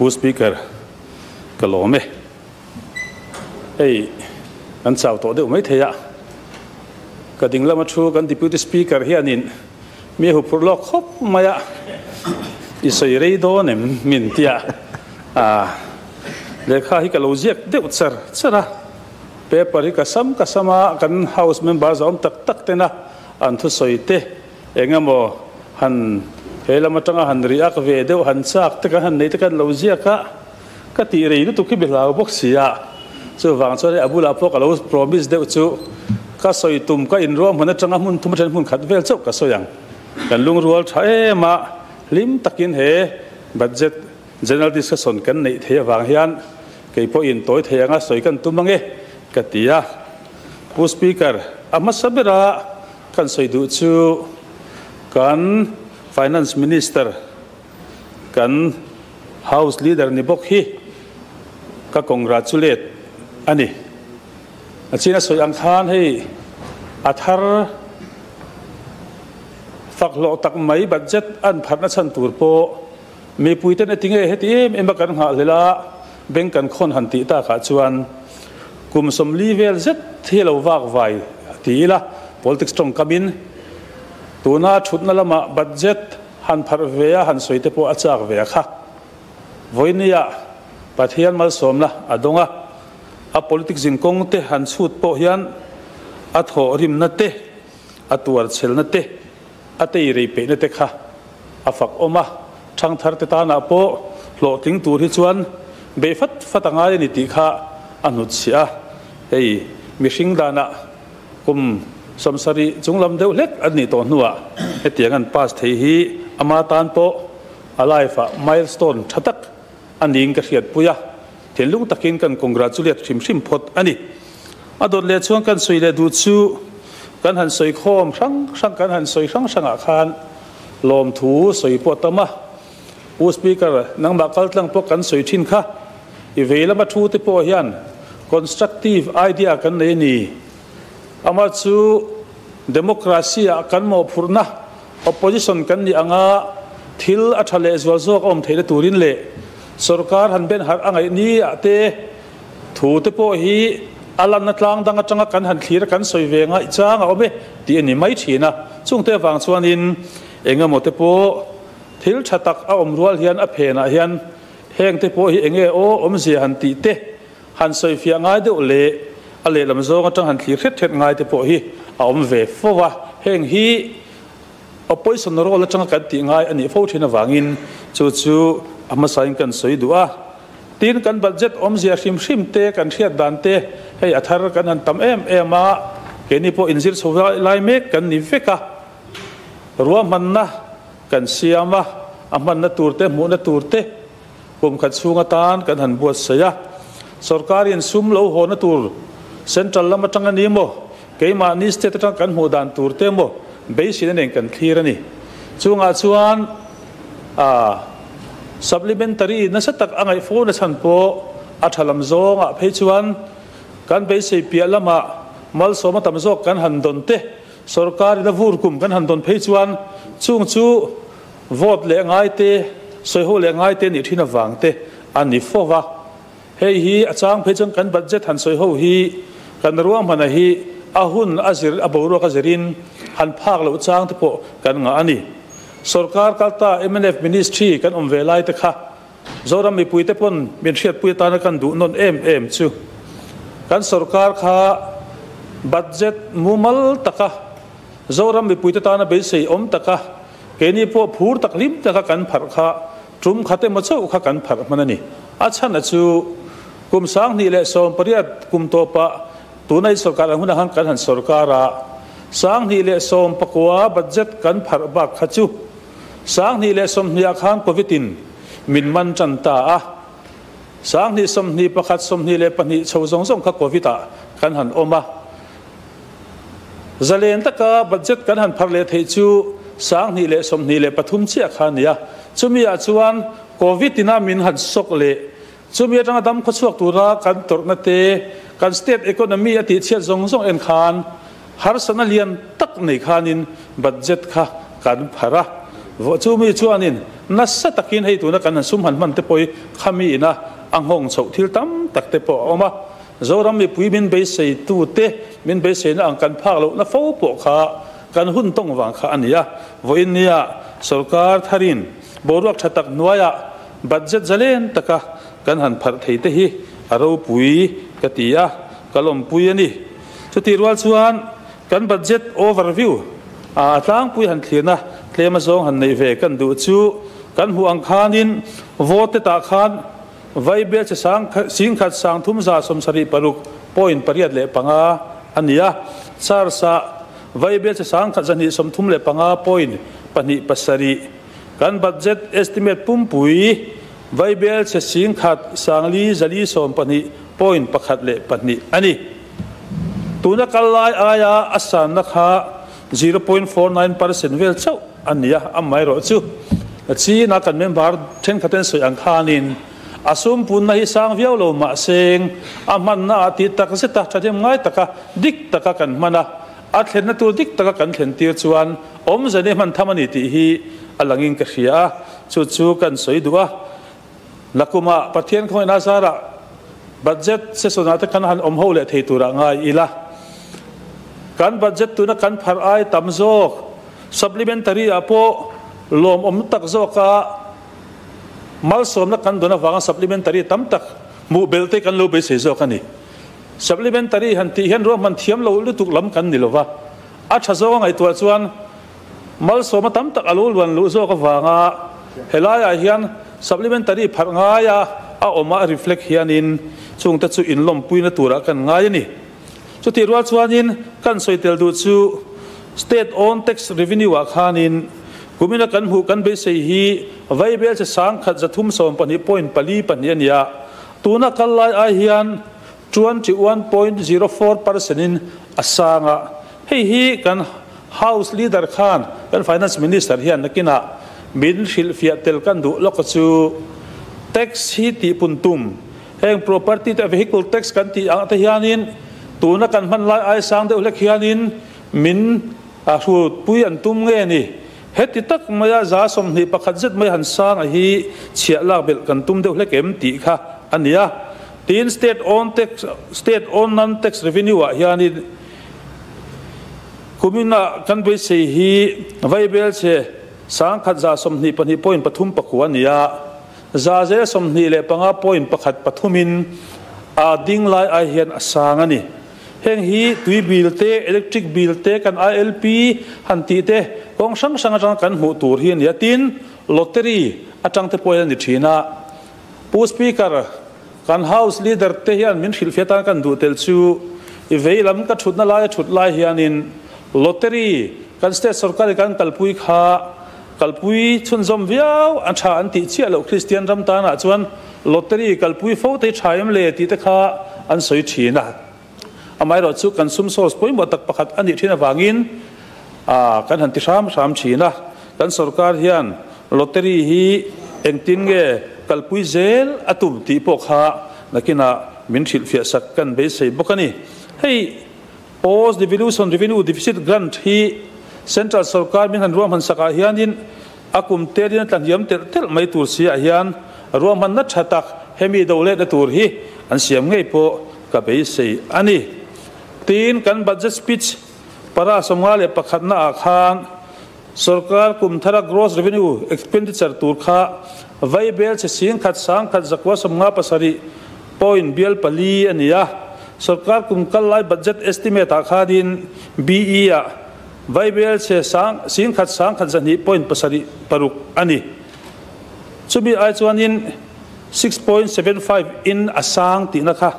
hu speaker? Ka lo me ei an chau to de mai theya ka ding lama thu kan deputy speaker hianin mi hu pur lo khop maya i soi rei do ne min tia a le kha hi ka lo ziak de char chara paper hi ka sam ka sama kan house member zom tak tak te na an thu soi te engamo han he lama tanga han ri ak ve deuh han sak te kan han nei te kan lo zia ka ka ti rei nu tu ki bilau bok sia chu wang chu abula pok lo promise deuh chu, ka soi tum ka in rom hana tanga mun thum than mun khat vel chau ka soyang. Kan lung rual tha e ma, lim takin he, budget general discussion kan nei the wang hian ke po in toy theyanga soi kan tumange ka tia. Pu speaker, ama sabira, kan soi du chu, kan finance minister kan house leader ni bok hi ka congratulate. Ani. Achina soi ang khan hei athar phak lo tak mai budget an phatna chan tur po. Mi puite na tinge heti em em kan ha lela, bank kan khon han ti ta kha chuan. Kum som level zet thelo wak vai, ti la politics tong kamin tuna thutna lama budget, han phar veya han soite po achak ve kha. Voinia pathian mal somla adonga. A politics in kong te, han chut po hian. A tho rim na te, a tuar chel na te, a te rei pe na te kha. A fak oma, thang thar te ta na po, lo ting tur hi chuan. Be fat fatanga ni ti kha anut sia ei mi hring dana, kum สมสรีจงลำเดียวเล็กอันนี้ตัวนัวเฮตียงันพาสเทฮีอามาตานโปอะไรฟะไมล์สโตนทัตักอันนี้กระเทียดปุยะเห็นลุงตะกินกันคงราจุเลียชิมชิมพดอันนี้อดเลยช่วงกันสวยเลดูชูกันหันสวยคมช่างช่างกันหันสวยช่างช่างอาคารลมถูสวยปวดตมะอูสปีกันนังบักกัลตั้งพวกกันสวยชินค่ะอีเวลมาทูติปวยัน constructive idea กันเลยนี่ ama chu democracy kan mo phurna opposition kan ni anga thil athale zwal zok om theile turin le. Sarkar han ben har angai ni ate thu te po hi alan na tlang dang atanga kan han thlir kan soi venga ichanga ome ti ni mai thina. Chung te wang chuan in enga mo te po thil thatak a om rual hian a phena hian, heng te po hi enge o om zia han ti te. Han soi fia ngai de le a le lam zo atang han thlir khet khet ngai te po hi. A om ve fowa heng hi. Opposition role atanga kan ti ngai ani fo thina wangin chu chu ama sain kan soi duwa tin kan budget om zia hrim hrim te kan thiat dan te hei athar kan an tam em em a. Ke ni po inzir so lai mek kan ni veka ruwa man na kan siama aman na turte mu na turte kum khat sunga tan kan han buat saya sarkarin sum lo ho na tur central lama tanga ni mo ke ma ni state tang kan mu dan turte mo beisin nen kan thirani chunga chuan, a, supplementary na sa tak angai fo na san po a thalam zonga phei chuan, kan be sei pia lama, mal so ma tam zo kan han don te, sarkar da vur kum kan han don phei chuan, chung chu, vote le ngai te, soi ho le ngai te ni thina wang te an ni fo wa. Hei hi, achang phei chung kan budget han soi ho hi กันรัวมันฮีอาหุนอาจิรอบรัวกจรินหันภาคเหล่าจ้างทุกกันงานนี้สรการกัลตาเอ็มเอฟมินิสทรีกันอมเวลายตะค่ะจอรามีปุยเตปนเป็นเชียดปุยตานกันดูนนเอ็มเอ็มชูกันสรการค่ะบัตเจ็ตมุมัลตะค่ะจอรามีปุยเตตานเบสเซอมตะค่ะเกนี่พวกผูรตักลิมตะค่ะกันผัดค่ะจุมขัดเตมาเจ้าค่ะกันผัดมันนี่อาชันนะชูกลุ่มสังนี่แหละส่งปริยัตกลุ่มตัวปะ tunai sarkar huna han kan han sarkara sang ni le som pakwa budget kan phar ba khachu sang ni le som ni akhan covidin min man chan ta a sang ni som ni pakhat som ni le pani chho zong zong kha covid a kan han oma zalen ta ka budget kan han phar le thei chu sang ni le som ni le pathum chi akhan ya chumi a chuan covid ina min han sok le chumi atang dam kho chuak tura, kan tor na te, kan state economy ati chiat zong zong en khan. Har sana lian tak nei khanin, budget kha kan phara. Vo chu mi chuanin, na sa takin hei tu na kan sum han man te poi, khami na ang hong chau thil tam tak te po oma. Zoram mi pui min be sei tu te, min be sei na ang kan phak lo na fo po kha. Kan hun tong wang kha ania. Voin nia, sarkar tharin, boruak thatak nuaya, budget zalen taka kan han phar thei te hi aro pui katia kalom pui ani chuti rual chuan kan budget overview. À, A tlang pui han thlina tlema zong han nei ve kan du chu kan hu ang khanin vote ta khan vai bel che sang sing khat sang thum za som sari paruk point pariat le panga ania char sa vai bel che sang khat jani som thum le panga point pani pasari. Kan budget estimate pum pui vai bel che sing khat sang li zali som pani point pakhat le pani ani tuna kalai aya asan na kha 0.49% vel chau. Ania amai ro chu. Chi na kan member then khaten soi ang khanin asum pun na hi sang viau lo ma seng. Aman na ati tak se ta thatem ngai taka, dik taka kan mana. A thlen na tur dik taka kan thlen tir chuan. Om zane man thamani ti hi, alangin ka khia chu chu kan soi duwa lakuma pathian khoi na sara. Budget se sonata kan han om ho le thei tura ngai ila. Kan budget tu na kan phar ai tam zo, supplementary apo lom om tak zoka mal som na kan dona wanga supplementary tam tak. Mu belte kan lo be se zoka ni supplementary han ti hen ro man thiam lo lu tuk lam kan ni lova a tha zo ngai tu chuan. Mal som tam tak alo luan lu zo ka wanga helaya hian supplementary ผัดง่ายออาออกมา reflect เฮียนินช่วงตัดชูอินลมปุยนตัวรักกันง่ายนี่ชุดที่รัวชวนินกันสวยเตลดูชู state on tax revenue ว่าขานินกุมินักันหูกันไปเสียฮีไว้เบลจะสังขัดจะทุ่มส่งปนิพอยน์ปลีปนิยันยาตัวนักรายไอาเฮียนจวนจีวันพอยน์ศูนย์ฟอร์เปอร์เซ็นต์อสังะเฮียกัน House Leader Khan กัน Finance Minister เฮียนนักกินะ min hil fia tel kan du lok chu tax hi ti puntum heng property ta vehicle tax kan ti ang ta hianin, tuna kan man lai ai sang de ulek hianin, min a hu pui an tum nge ni. Heti tak maya za som ni pakhat zet mai han sang a hi chia lak bel kan tum de ulek em ti kha. Ania tin state on tax, state on non tax revenue a hianin. Kumina kan be se hi, vai bel se sang khat za som ni pani point pathum pakua nia za ze som ni le panga point pakhat pathumin. A ding lai a hian asang ani heng hi tui bil te, electric bil te kan alp han ti te kong sang sang atang kan mu tur hi ya tin. Lottery, atang te poil ni thina. Pu speaker, kan house leader te hian min hil fiata kan du tel chu. I veilam ka thutna lai thut lai hianin. Lottery, kan state sarkar kan kalpui kha kalpui chun zom viau an tha an ti chi lo christian ram ta na ah chuan lottery kalpui fo te thaim le ti te kha an soi thina amai ro chu kan sum sos poi mo tak pakhat ani thina wangin a kan han ti ram ram thina kan sarkar hian lottery hi engtin nge kalpui zel atum ti po kha. Nakina min thil fia sak kan be sei bokani hei post devolution revenue deficit grant hi central sarkar min han ruam han saka à hianin akum terin tlan yam tel tel mai tur si a hian. Ruam han na thatak hemi dole da tur hi. An siam ngei po, ka be sei ani tin kan budget speech, para somale pakhat na à akhan sarkar kum thara gross revenue expenditure tur kha. Vai bel se sing khat sang khat zakwa somnga pasari. Point bial pali ania. Sarkar kum kal lai budget estimate akha din be a vai bel se sang sing khat sang khat zani point pasari paruk ani chumi ai chuanin 6.75 in asang ti na kha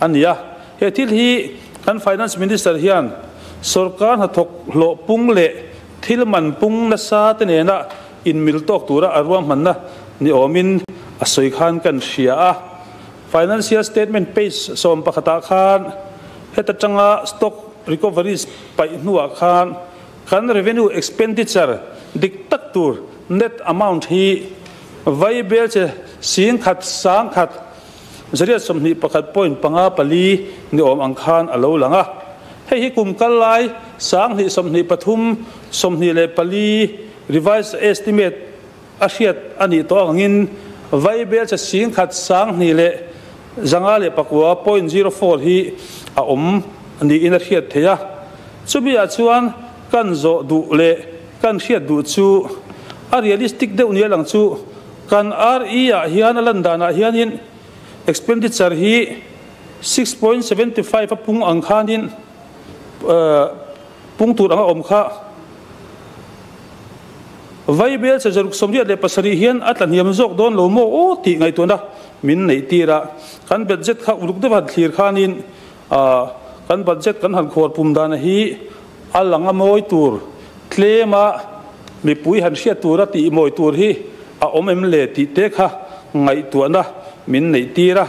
ania he thil hi kan finance minister hian sarkar ha thok lo pung le thil man pung na sa te ne na in mil tok tura arwam man na ni omin asoi khan kan ria a financial statement page som pakhata khan heta changa stock recoveries pai nuwa khan kan revenue expenditure dik net amount hi bel che sing khat sang khat. Zaria somni pakhat point panga pali ni om ang khan alo langa hei hi kum kal lai sang ni somni pathum somni le pali revised estimate a hriat ani to angin bel cha sing khat sang ni le zanga le pakwa 0.04 hi a om ni in a hriat theya chubi a chuan kan zo du le kan hriat du chu a realistic de unia lang chu kan RE a à, hian alan dana hianin expenditure hi 6.75 a pung ang khanin ờ, pung tur anga om kha. Vai bel se zaruk somri le pasari hian atlan hiam zok don lo mo, o, ti ngai to na min nei tira kan budget kha uluk de bad thlir khanin a ờ, kan budget kan han khor pum dan hi alanga moi tur. Tlema mi pui han sia tura ti moi tur hi, a om em le ti te kha ngai tu na, min nei tira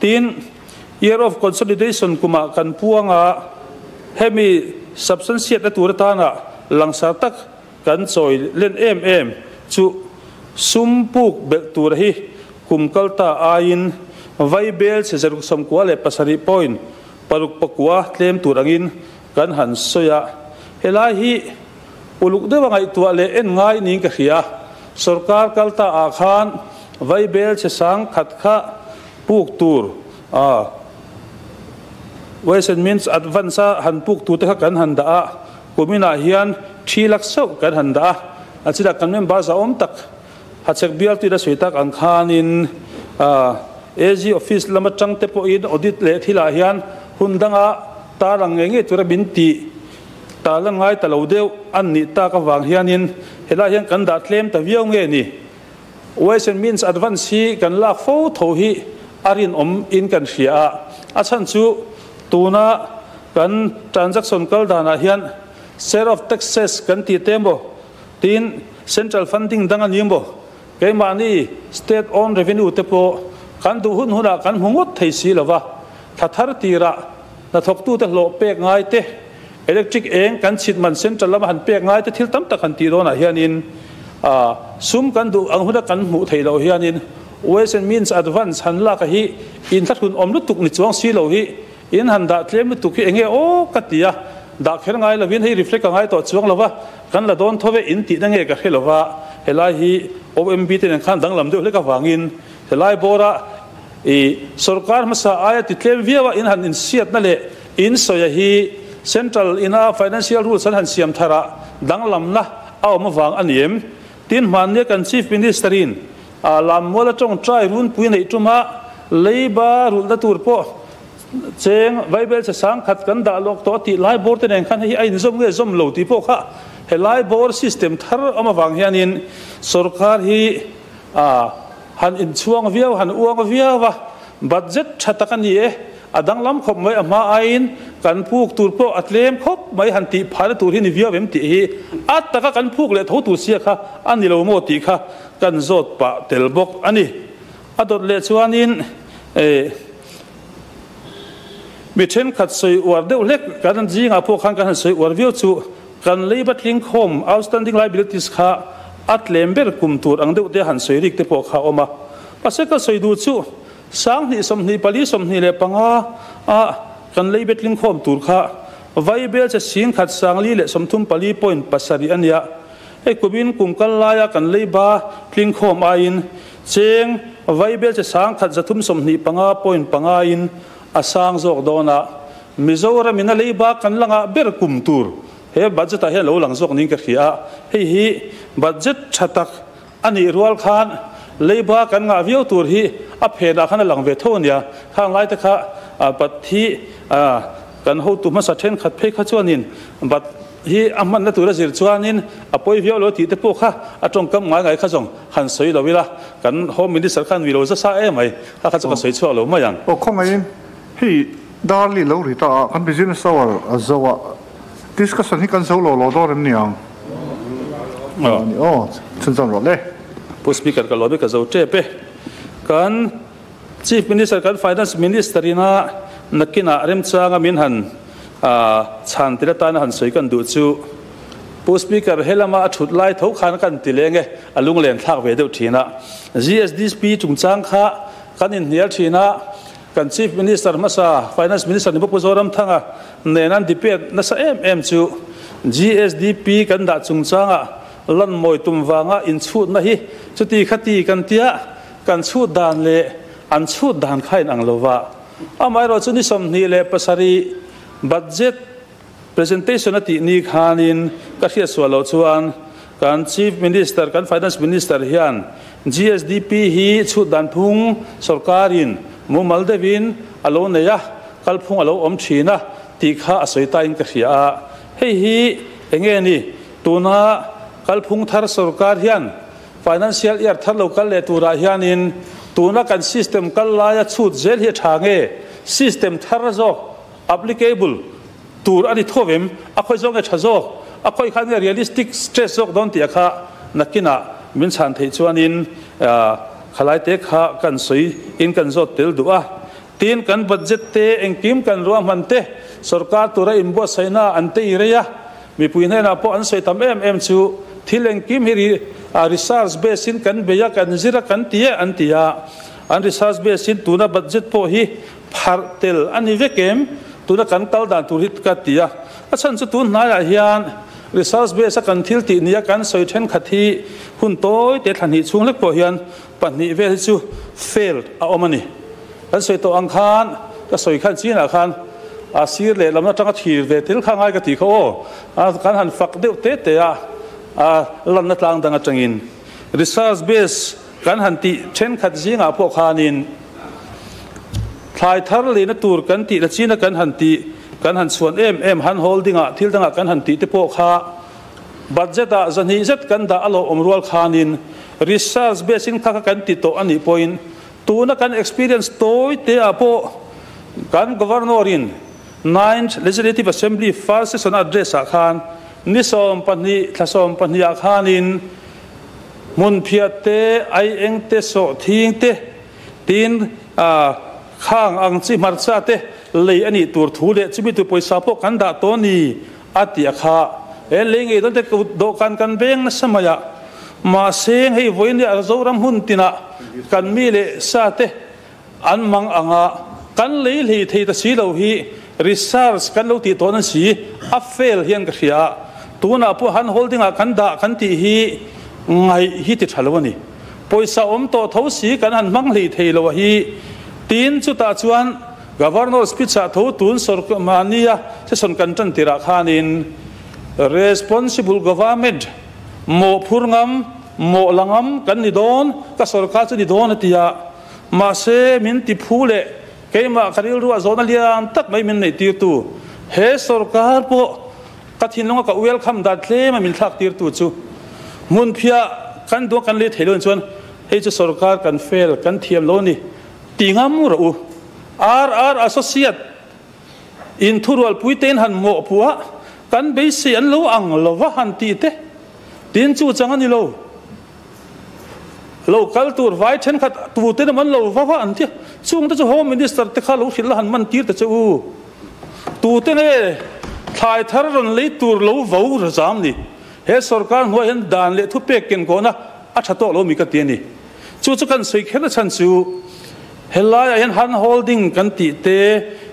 tin, year of consolidation kuma kan puanga hemi substance na tur ta na langsar tak kan choi len em em. Chu sumpuk bel tur hi kumkalta ain vai bel se zaruk sam kwale pasari point paruk pakua tlem turangin kan han soya. Helai hi, uluk de wangai tua le en ngai ning ka khia sarkar kalta a khan vai bel che sang khat kha puk tur. A ways and means advance han puk tu te kan han da kumina hian thi lak so kan han handa achira kan mem ba za om tak. Hachek bial ti da suita kan khanin. A AG office lama chang te po in, audit le thila hian hundanga ta lang nge chura bin ti ta lang ngai ta lo deu an ni ta ka wang hianin. Hela hian kan da tlem ta viau nge ni. Western means advance hi kan lak fo tho hi arin om in kan hria. A chan chu tuna kan transaction kal dana hian share of taxes kan ti tembo tin central funding dangan yimbo ke mani state owned revenue te po. Kan du hun huna kan hungot thei si lova thathar tira na thok tu te lo pek ngai te electric eng kan chit man central lam han pek ngai te thil tam tak han ti ro na hian in a sum kan du ang huda kan mu thei lo hian in ways and means advance han la ka hi in thak hun om lu tuk ni chuang si lo hi in han da tlem lu tuk hi enge o katia, da kher ngai la vin hei reflect ngai to chuang lova, kan la don thove in ti dange ka khelova helai hi omb ten khan dang lam de le ka wangin helai bora i sarkar masa aya ti tlem viawa in han in siat na le in soya hi central ina financial rules han siam thara. Dang lam na aw ma wang aniem. Tin man ne kan chief minister in. A lam mola tong trai run pui nei tuma leiba rul da tur po. Cheng bible sa sang khat kan da lok to ti. Lai bor te neng khan hi ai zom nge zom lo ti po kha. He lai bor system thar ama wang hian in. Sarkar hi, a หันอินช่วงวิ่งหันอ้วงวิ่งวะบัดเจิตชะตะกันเยอดังล้ำขบไม่มาอินกันพูกตูดโปอัตเลมคบไม่หันติพานตูที่นิเวียวเวมติฮีอัตตะกกันพูกเลยทูตูเสียค่ะอันนี้เราโมติค่ะกันโจดปะเตลบกอันนี้อัตเลชวนินเอมิเช่นขัดสวยอวดเดือดเล็กการันจีงาพวกขันกันสวยอวดวิวจูการเลยบัดลิงคม outstanding liabilities ค่ะ at lember kum tur ang deuh te han soirik te po kha oma. Paseka soidu chu, sang ni som ni, pali som ni le panga, a, kan lei bet ling khom tur kha. Vai bel cha sing khat sang li le som thum pali point pasari ania e kubin kum kal laya kan lei ba ling khom a in. Cheng, vai bel cha sang khat zathum som ni panga, point panga in. A sang zok dona mizoram ina leiba kan langa ber kum tur. He budget a he lo lang zok ning ka khia. Hei hi budget thatak ani rual khan, leiba kan nga viau tur hi a pheda khan lang ve thonia khang lai ta kha pathi a kan ho tu ma sa then khat phe kha chuanin bat hi amman na tura zir chuanin a poi viau lo ti te po kha, a tong kam ngai ngai kha jong han soi lo wila kan home minister khan wi lo za sa e mai. Kha kha cha soi chu lo ma yang. O khong ai hi darli lo ri ta kan business hour azawa discussion hi kan so lo lo dorem niang speaker pe kan chief minister kan finance minister ina nakina rem changa min han a chan tira ta na han soi kan du chu. Po speaker helama thut lai tho khan kan tilenge alung len thak ve deu thina gsdp chung chang kha kan in hial thina kan chief minister masa finance minister ni bopo zoram thanga nenan dipet na sa em em chu. Gsdp kan da chung changa lan moi tum wanga in chut na hi. Chuti khati kan tia, kan chut dan le, an chut dan khain ang lova amai ro chuni som ni le pasari. Budget presentation ati ni khanin ka khia swalo chuan. Kan chief minister, kan finance minister hian. GSDP hi chut dan phung sarkarin mu maldevin alo ne ya. Kal phung alo om thina ti kha asoi ta in ka khia. Hei hi, enge ni. Tuna kal phung thar sarkar hian, financial year thar local le tura hian in tuna kan system kal la ya chut zel hi thange system thar zo, applicable, tur ani thovem akhoi zong e thazo akhoi khan realistic stress zok don ti kha nakina min chan thei chuan in khalai te kha kan soi in kan zo tel duwa tin kan budget te, engkim kan ruam han te, sarkar tura imbo saina ante ireya mi puin na po an soi tam em thilen kim hiri research base in kan beya kan zira kan tia an tia an research base in tuna budget po hi phar tel. Ani vekem tuna kan tal dan turit ka tia a chan chu tun na hian research base kan thil ti nia kan soi then khathi hun toy te than hi chung lek po hian pani ve chu fail a omani an soi to ang khan, ka soi khan chi na khan. A sir le lam tanga thir ve til khangai ka ti kho a kan han fak deuh te te a a lan na tlang danga in research base kan han ti then khat zinga po khanin thlai thar le na tur kan ti la china kan han ti kan han chuan em em han holding a thil danga kan han ti te pho kha budget a zan hi zet kan da alo omrual khanin research base in kha kan ti to ani point tu na kan experience toy te a pho kan governor in ninth legislative assembly first session address a khan nisom pani thlasom pani a khanin mun phiat te ai eng te so thing te tin a khang ang chi mar cha te lei ani tur thu le chimi tu poisa po kan da to ni atia kha e leng e don te do kan kan beng na samaya ma seng hei voin ya zo hun tina kan mi le sa te an mang anga kan lei lei thei ta si lo hi research kan lo ti to na si a fail hian ka khia tuna pu han holding a kan da kan ti hi ngai hi ti thalawani. Poisa om to tho si kan han mang lei thei lo hi. Tin chu ta chuan governor speech a tho tun sor mania se son kan tan tira khanin. Responsible government, mo phurngam, mo langam kan ni don, ka sorka chu ni don atia ma se min ti phule keima karil ru zona lian tak mai min nei ti tu. He Sorkar po ka thin longa ka welcome da tle ma min thak tir tu chu. Mun phia kan do kan le thelon chuan he chu sarkar kan fail kan thiam lo ni. Tingam ra u. Ar ar, associate. In thurual puiten han mo puwa kan be se an lo ang lo wa han ti te. Tin chu chang ani lo. Local tur vai chen khat tu te man lo wa wa an ti chung ta chu home minister te kha lo hil han man tir ta chu tu te ne thai thar ron le tur lo vo ra jam ni. He sarkar hnuai han dan le thu pe ken ko na, a tha to lo mi ka ti ni. Chu chu kan sei khena chan chu. Helai yan han holding kan ti te,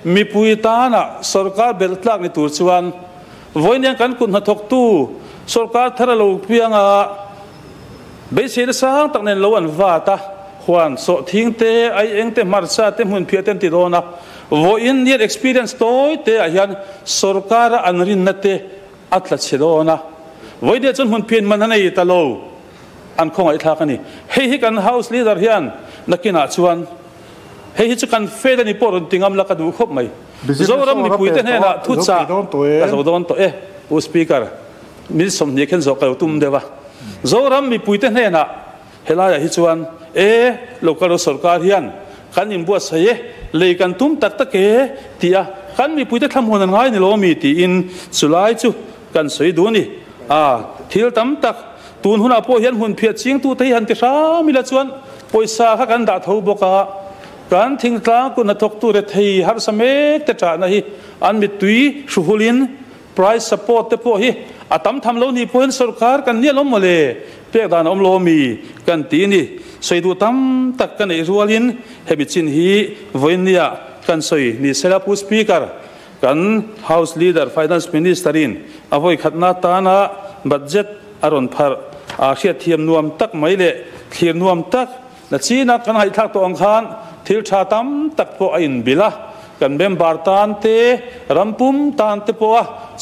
mi pui ta na sarkar bel tlak ni tur chuan. Voinian kan kun ha thok tu sarkar thara lo pianga bây giờ da sang tak nen lo an va ta. Hoàn so thiên tế ai anh tế mặt sa tế mun phía tên ti đô na vo in ni experience toy te a hian sarkar an rin na te atla che do na. Voi de chun mun phian man nei ta lo an khong ai thak ani. Hei hi kan house leader hian nakina chuan hei hi chu kan fe da ni por tingam la ka du khop mai. Zoram mi puite ne na thu cha. ka zo don to e. U speaker mi som ni khen zo ka tum dewa zoram mi puite ne na. Hela ya hi chuan e local sarkar hian kan in bua saye le kan tum tak tak ke tia kan mi puite tham hon ngai ni lo mi ti in sulai chu kan soi du ni a thil tam tak tun huna po hian hun phia ching tu te han ti sa mi la chuan poisa kha kan da tho boka kan thing tlang ku na thok tu re thei har samek te ta na hi. An mi tui shuhulin price support te po hi a tam tham lo ni pon sarkar kan ni lom mole pek dan om lo mi kan ti ni. Soi du tam tak kan ei rualin hebi chin hi voinia kan soi ni sela pu speaker. Kan house leader, finance minister in. Avoi khatna ta na budget aron phar. A khia thiam nuam tak mai le. Khir nuam tak. Na chi na kan hai thak to ang khan. Thil tha tam tak po in bila. Kan mem bar tan te, rampum tan te po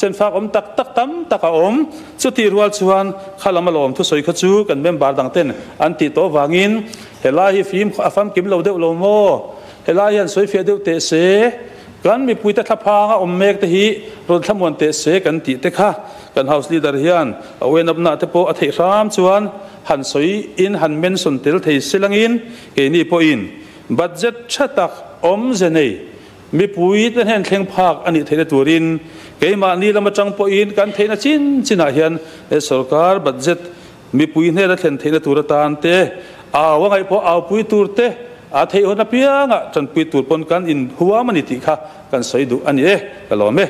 นักกันให้ทักตัวองคานทิลชาตัมตักพออินบิละกันเบมบาร์ตานเตรัมปุมตานเตปัวเช่นฝากอมตักตักตัมตักอมสุดที่รัวชวนข้าลมาลมทุสอยขจูกันเบมบาร์ดังเต้นอันติโตวางินเฮลาฮิฟิมอาฟัมกิมเราเดวโลโมเฮลายันสวยเฟียเดวเตเสกันมีปุยตะทัพางอมเมกตะฮีรถทมวนเตเสกันติเตค่ะกันเฮาส์ลีดาร์ฮิอันเอาเวนับนาเตโปอธิรามชวนหันสวยอินหันเมนสุนเตลเทสิลังอินเกนี่พออินบัดเจ็ตชัตักอมเจเนย มีปุยตะเห็นเทงภาคอันนี้เทนตัวรินเกมานี่ละมาจังปอินกันเทนจินจินาเฮียนเอสรการบัตเจ็ตมีปุยเนี่ยละเทนเทนตัวตานเตอาว่าไงพอเอาปุยตัวเตอาเทอนาเปียงอะจนปุยตัวปนกันอินหัวมันนิติค่ะกันใส่ดูอันนี้กันหรอไหม